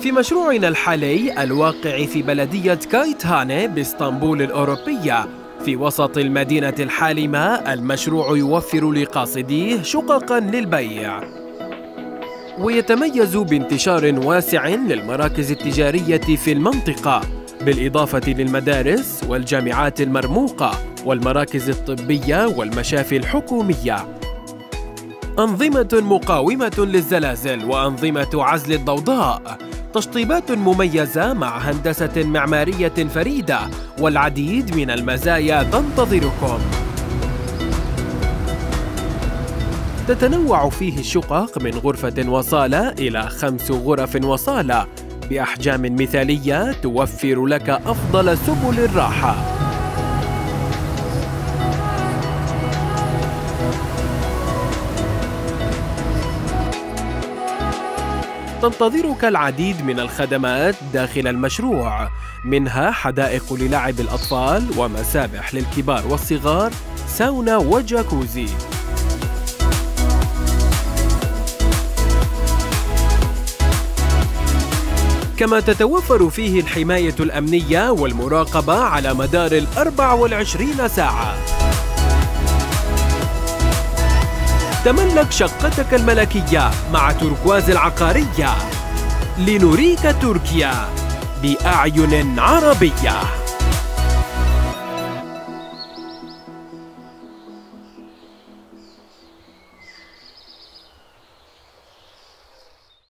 في مشروعنا الحالي الواقع في بلدية كايت هاني بإسطنبول الأوروبية. في وسط المدينة الحالمة المشروع يوفر لقاصديه شققا للبيع. ويتميز بانتشار واسع للمراكز التجارية في المنطقة بالإضافة للمدارس والجامعات المرموقة والمراكز الطبية والمشافي الحكومية. أنظمة مقاومة للزلازل وأنظمة عزل الضوضاء تشطيبات مميزة مع هندسة معمارية فريدة والعديد من المزايا تنتظركم. تتنوع فيه الشقق من غرفة وصالة إلى خمس غرف وصالة بأحجام مثالية توفر لك أفضل سبل الراحة. تنتظرك العديد من الخدمات داخل المشروع منها حدائق للعب الأطفال ومسابح للكبار والصغار ساونا وجاكوزي. كما تتوفر فيه الحماية الأمنية والمراقبة على مدار الأربع والعشرين ساعة. تملك شقتك الملكية مع تركواز العقارية. لنريك تركيا بأعين عربية.